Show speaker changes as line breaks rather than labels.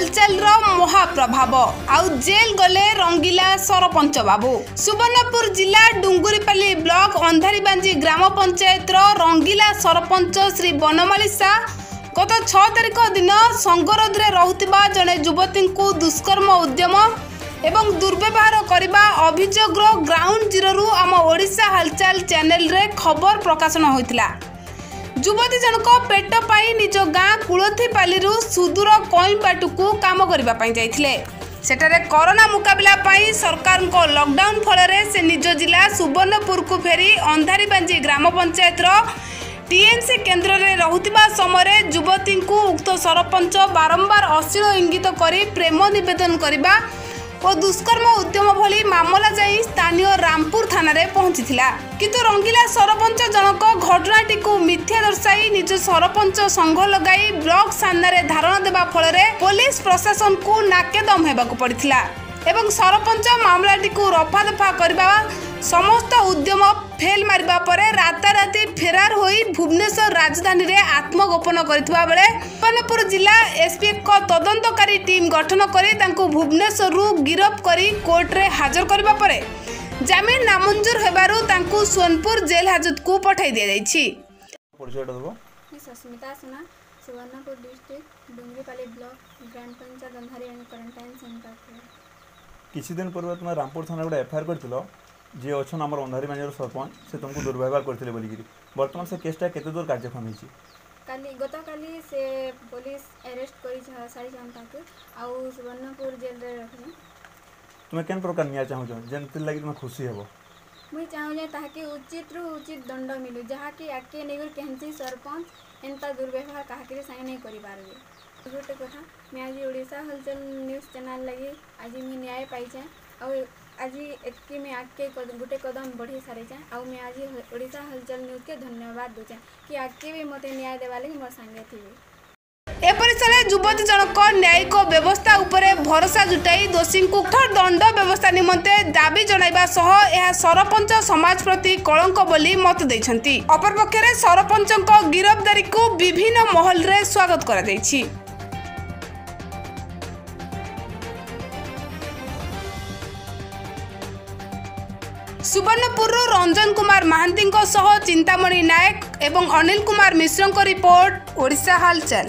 ହାଲଚାଲର ମହାପ୍ରଭାବ। ଆଉ ଜେଲ୍ ଗଲେ ରଙ୍ଗିଲା ସରପଞ୍ଚ ବାବୁ ସୁବର୍ଣ୍ଣପୁର ଜିଲ୍ଲା ଡୁଙ୍ଗୁରିପାଲି ବ୍ଲକ ଅନ୍ଧାରିବାଞ୍ଜି ଗ୍ରାମ ପଞ୍ଚାୟତର ରଙ୍ଗିଲା ସରପଞ୍ଚ ଶ୍ରୀ ବନମାଳୀ ସା ଗତ ଛଅ ତାରିଖ ଦିନ ସଙ୍ଗରୋଧରେ ରହୁଥିବା ଜଣେ ଯୁବତୀଙ୍କୁ ଦୁଷ୍କର୍ମ ଉଦ୍ୟମ ଏବଂ ଦୁର୍ବ୍ୟବହାର କରିବା ଅଭିଯୋଗର ଗ୍ରାଉଣ୍ଡ ଜିରୋରୁ ଆମ ଓଡ଼ିଶା ହାଲଚାଲ ଚ୍ୟାନେଲରେ ଖବର ପ୍ରକାଶନ ହୋଇଥିଲା। ଯୁବତୀ ଜଣକ ପେଟ ପାଇଁ ନିଜ ଗାଁ କୁଳଥିପାଲିରୁ ସୁଦୂର କଇଁବାଟୁକୁ କାମ କରିବା ପାଇଁ ଯାଇଥିଲେ। ସେଠାରେ କରୋନା ମୁକାବିଲା ପାଇଁ ସରକାରଙ୍କ ଲକଡାଉନ ଫଳରେ ସେ ନିଜ ଜିଲ୍ଲା ସୁବର୍ଣ୍ଣପୁରକୁ ଫେରି ଅନ୍ଧାରିବାଞ୍ଜି ଗ୍ରାମ ପଞ୍ଚାୟତର ଟିଏମ୍ସି କେନ୍ଦ୍ରରେ ରହୁଥିବା ସମୟରେ ଯୁବତୀଙ୍କୁ ଉକ୍ତ ସରପଞ୍ଚ ବାରମ୍ବାର ଅଶ୍ଳୀଳ ଇଙ୍ଗିତ କରି ପ୍ରେମ ନିବେଦନ କରିବା ଓ ଦୁଷ୍କର୍ମ ଉଦ୍ୟମ ଭଳି ମାମଲା ଯାଇ ସ୍ଥାନୀୟ ରାମପୁର ଥାନାରେ ପହଞ୍ଚିଥିଲା। କିନ୍ତୁ ରଙ୍ଗିଲା ସରପଞ୍ଚ ଜଣକ ଘଟଣାଟିକୁ ମିଥ୍ୟା ଦର୍ଶାଇ ନିଜ ସରପଞ୍ଚ ସଂଘ ଲଗାଇ ବ୍ଲକ ସାମ୍ନାରେ ଧାରଣା ଦେବା ଫଳରେ ପୋଲିସ ପ୍ରଶାସନକୁ ନାକେଦମ ହେବାକୁ ପଡ଼ିଥିଲା ଏବଂ ସରପଞ୍ଚ ମାମଲାଟିକୁ ରଫାଦଫା କରିବା ସମସ୍ତ ଉଦ୍ୟମ ଫେଲ୍ ମାରିବା ପରେ ରାତାରାତି ଫେରାର ହୋଇ ଭୁବନେଶ୍ୱର ରାଜଧାନୀରେ ଆତ୍ମଗୋପନ କରିଥିବା ବେଳେ ସୁବର୍ଣ୍ଣପୁର ଜିଲ୍ଲା ଏସ୍ପି ଏକ ତଦନ୍ତକାରୀ ଟିମ୍ ଗଠନ କରି ତାଙ୍କୁ ଭୁବନେଶ୍ୱରରୁ ଗିରଫ କରି କୋର୍ଟରେ ହାଜର କରିବା ପରେ ଜାମିନ ନାମଞ୍ଜୁର ହେବାରୁ ତାଙ୍କୁ ସୋନପୁର ଜେଲ୍ ହାଜତକୁ ପଠାଇ ଦିଆଯାଇଛି
Sasmita
Suna Subarnapur district ডুঙ্গিপালি block gram panchayat Andhari and quarantine centre কিছু দিন পূর্বে
তোমার রামপুর থানায় গোটে এফআইআর করেছিল जी अच्छे आम अंधारी मानी सरपंच से तुमको दुर्व्यवहार करते बोलिक बर्तमान से केसटा के दूर कार्यक्षम हो गत काली से
पुलिस अरेस्ट करी छ सारी जान जेल रे रखनी तुमे प्रकार निया
चाहो जो जेन ते खुशी हे मुझे चाहे जे उचित
रु उचित दंड मिलु जहा कि आके नेगर केहंती सरपंच एनता दुर्व्यवहार काके रे साइन नै करि पारबे गुटे कथा मैं आज ओडिसा हलचल न्यूज़ चैनल लगी आज मुझे न्याय पाइछे ଆଉ ଆଜି ଏତ୍କି ମୁଇଁ ଆଗକେ କଦ- ଗୋଟେ କଦମ ବଢ଼ି ସାରିଛେଁ ଆଉ ମୁଇଁ ଆଜି ହ- ଓଡ଼ିଶା ହଲଚଲ ନ୍ୟୁଜ୍କେ ଧନ୍ୟବାଦ ଦେଉଛେଁ କି ଆଗକେ ବି ମୋତେ ନ୍ୟାୟ ଦେବାର୍ ଲାଗି ମୋର ସାଙ୍ଗେ ଥିବେ
ଏପରି ସ୍ଥଳେ ଯୁବତୀ ଜଣକ ନ୍ୟାୟିକ ବ୍ୟବସ୍ଥା ଉପରେ ଭରସା ଜୁଟାଇ ଦୋଷୀଙ୍କୁ କଠୋର ଦଣ୍ଡ ବ୍ୟବସ୍ଥା ନିମନ୍ତେ ଦାବି ଜଣାଇବା ସହ ଏହା ସରପଞ୍ଚ ସମାଜ ପ୍ରତି କଳଙ୍କ ବୋଲି ମତ ଦେଇଛନ୍ତି ଅପରପକ୍ଷରେ ସରପଞ୍ଚଙ୍କ ଗିରଫଦାରୀକୁ ବିଭିନ୍ନ ମହଲରେ ସ୍ୱାଗତ କରାଯାଇଛି ସୁବର୍ଣ୍ଣପୁରରୁ ରଞ୍ଜନ କୁମାର ମହାନ୍ତିଙ୍କ ସହ ଚିନ୍ତାମଣି ନାୟକ ଏବଂ ଅନିଲ କୁମାର ମିଶ୍ରଙ୍କ ରିପୋର୍ଟ ଓଡ଼ିଶା ହାଲଚାଲ